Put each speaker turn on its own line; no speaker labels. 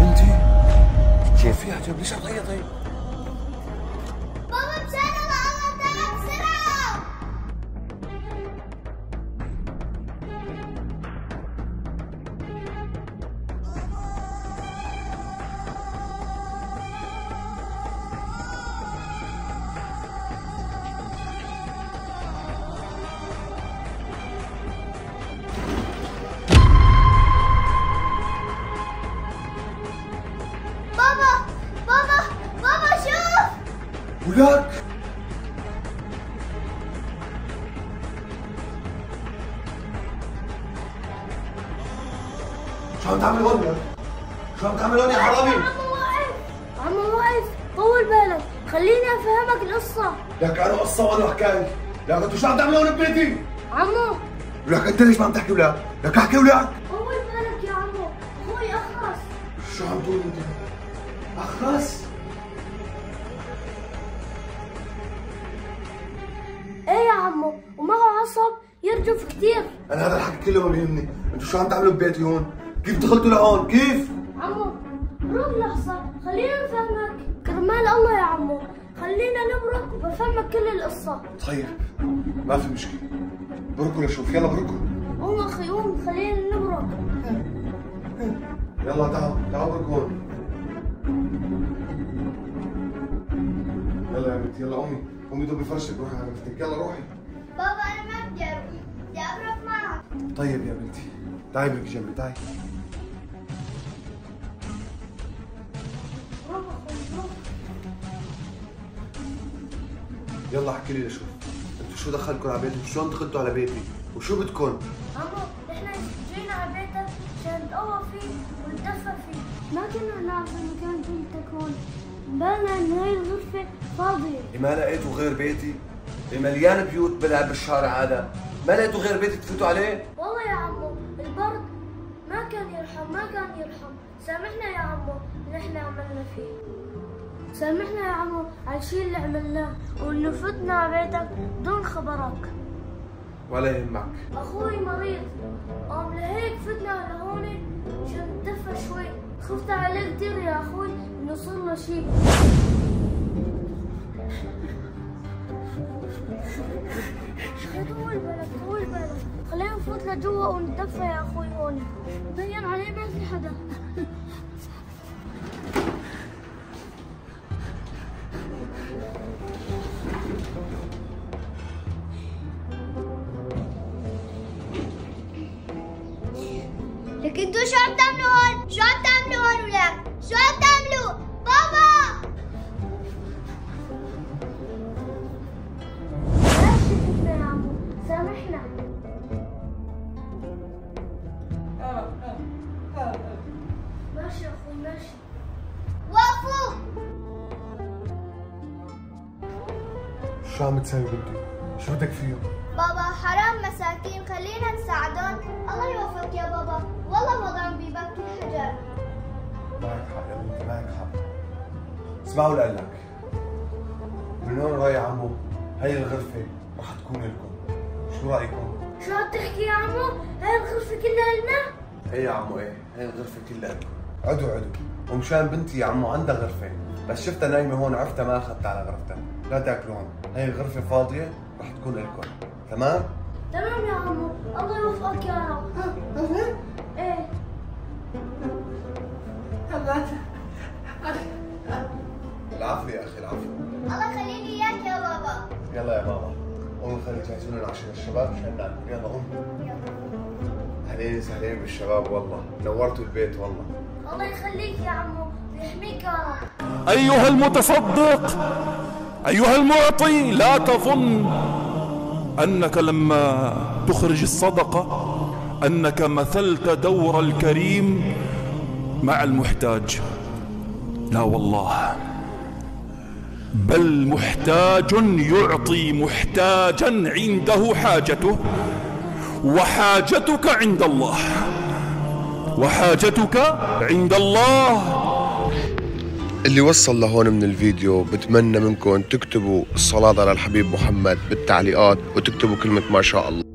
بنتي كيف يا عجب ليش عم تعيطي؟ ولك شو عم تعمل هون يا؟ شو عم تعمل هون يا حرامي؟
عمو واقف طول بالك خليني أفهمك القصة
لك أنا قصة وأنا حكايه لك انتو شو عم تعمل هون ببيتي؟
عمو
ولك أنت ليش ما عم تحكي ولك؟ لك أحكي ولك
طول بالك يا عمو أخوي اخرس
شو عم تقول أنت؟ اخرس
عصب يرجف كتير.
أنا هذا الحكي كله ما بيهمني. انتو شو عم تعملوا ببيتي هون؟ كيف دخلتوا لهون؟ كيف؟
عمو روح لحظة. خلينا نفهمك. كرمال الله يا عمو. خلينا نبرك وبفهمك كل القصة.
طيب ما في مشكلة. بركوا لشوف. يلا بركوا
قوم أخي قوم. خلينا نبرك.
يلا تعال. تعال بركوا هون. يلا يا بنتي يلا قومي قومي دوبي فرشك روحي على بنتك يلا روحي.
بابا أنا ما بدي أروح. بدي ابرك معك.
طيب يا بنتي تعي بركي جنبي تعي. يلا احكي لي لشوف أنتوا شو دخلكم على بيتي وشلون دخلتوا على بيتي؟ وشو بدكم
عمو إحنا جينا على بيتك عشان نتقوى فيه ونتدفى فيه ما كنا نعرف انه كان بنتك هون بالنا ان هاي الغرفة فاضية
ما لقيتوا غير بيتي؟ مليان بيوت بلعب بالشارع هذا. ما لقيتوا غير بيتي تفوتوا عليه؟
والله يا عمو البرد ما كان يرحم ما كان يرحم. سامحنا يا عمو اللي إحنا عملنا فيه. سامحنا يا عمو على الشيء اللي عملناه. وانه فتنا على بيتك بدون خبرك.
ولا يهمك.
أخوي مريض. قام لهيك فتنا لهون عشان نتدفى شوي. خفت عليه كثير يا أخوي إنه صار له شيء لجوا ونتدفى يا أخوي هون بين عليه ما في حدا لك أنتوا شو عم تعملوا هون؟ شو وقفوا!
شو عم تسوي بنتي؟ شو بدك فيهم؟
بابا حرام مساكين خلينا نساعدهم الله يوفقك يا بابا والله وضعهم ببكي الحجر
معك حق يا بنتي معك حق اسمعوا لقلك لك من هون رايح عمو هي الغرفة رح تكون لكم شو رأيكم؟
شو عم تحكي يا عمو؟ هاي الغرفة كلها لنا؟
إيه يا عمو إيه هي الغرفة كلها لكم عدوا عدوا ومشان بنتي يا عمو عندها غرفة بس شفتها نايمة هون عرفتها ما أخذتها على غرفتها. لا تاكلوا هون هي الغرفة فاضية رح تكون لكم تمام؟
تمام يا عمو. الله يوفقك يا رب. إيه.
العفو يا أخي العفو
الله يخليني إياك يا بابا.
يلا يا ماما قوموا خلي تجهزوا لنا العشاء للشباب عشان ناكل. يلا قوم أهلين وسهلين بالشباب والله. نورتوا البيت والله.
الله يخليك يا عمو ويحميك. يا رب
أيها المتصدق أيها المعطي لا تظن أنك لما تخرج الصدقة أنك مثلت دور الكريم مع المحتاج. لا والله بل محتاج يعطي محتاجا عنده حاجته وحاجتك عند الله. وحاجتك عند الله.
اللي وصل لهون من الفيديو بتمنى منكم تكتبوا الصلاة على الحبيب محمد بالتعليقات وتكتبوا كلمة ما شاء الله.